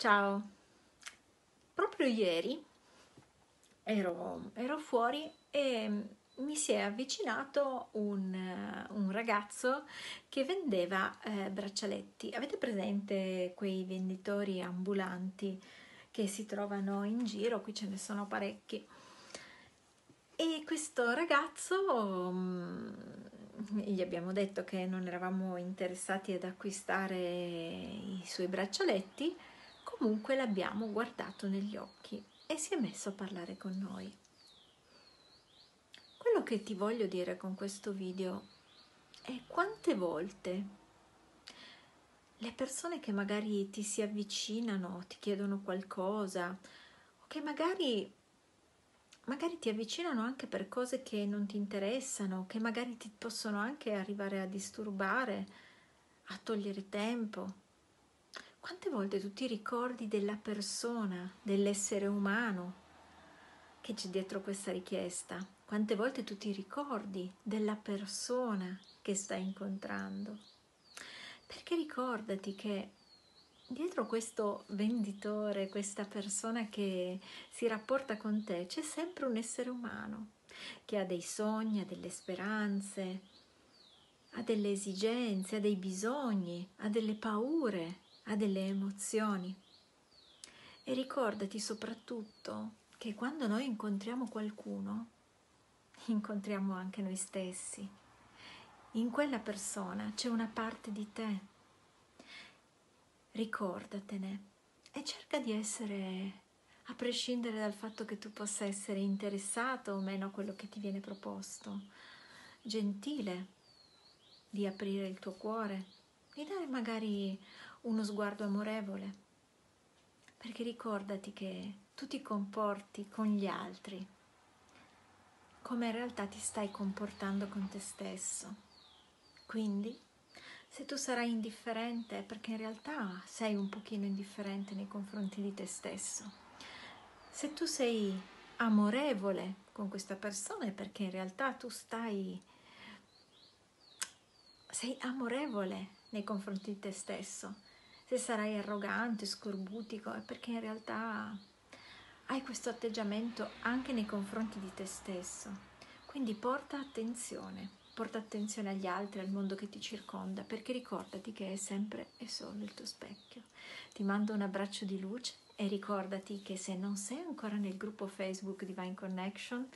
Ciao, proprio ieri ero, ero, fuori e mi si è avvicinato un, un ragazzo che vendeva eh, braccialetti. Avete presente quei venditori ambulanti che si trovano in giro? Qui ce ne sono parecchi. E questo ragazzo mm, gli abbiamo detto che non eravamo interessati ad acquistare i suoi braccialetti Comunque l'abbiamo guardato negli occhi e si è messo a parlare con noi. Quello che ti voglio dire con questo video è quante volte le persone che magari ti si avvicinano, ti chiedono qualcosa, o che magari, magari ti avvicinano anche per cose che non ti interessano, che magari ti possono anche arrivare a disturbare, a togliere tempo, quante volte tu ti ricordi della persona, dell'essere umano che c'è dietro questa richiesta? Quante volte tu ti ricordi della persona che stai incontrando? Perché ricordati che dietro questo venditore, questa persona che si rapporta con te, c'è sempre un essere umano che ha dei sogni, ha delle speranze, ha delle esigenze, ha dei bisogni, ha delle paure, ha delle emozioni. E ricordati soprattutto che quando noi incontriamo qualcuno, incontriamo anche noi stessi. In quella persona c'è una parte di te. Ricordatene e cerca di essere, a prescindere dal fatto che tu possa essere interessato o meno a quello che ti viene proposto, gentile, di aprire il tuo cuore, di dare magari uno sguardo amorevole, perché ricordati che tu ti comporti con gli altri come in realtà ti stai comportando con te stesso. Quindi, se tu sarai indifferente perché in realtà sei un pochino indifferente nei confronti di te stesso. Se tu sei amorevole con questa persona è perché in realtà tu stai sei amorevole nei confronti di te stesso se sarai arrogante, scorbutico, è perché in realtà hai questo atteggiamento anche nei confronti di te stesso. Quindi porta attenzione, porta attenzione agli altri, al mondo che ti circonda, perché ricordati che è sempre e solo il tuo specchio. Ti mando un abbraccio di luce e ricordati che se non sei ancora nel gruppo Facebook Divine Connection,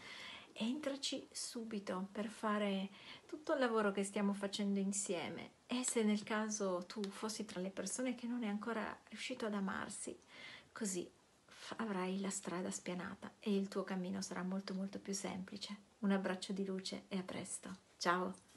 entraci subito per fare tutto il lavoro che stiamo facendo insieme e se nel caso tu fossi tra le persone che non è ancora riuscito ad amarsi, così avrai la strada spianata e il tuo cammino sarà molto molto più semplice. Un abbraccio di luce e a presto. Ciao!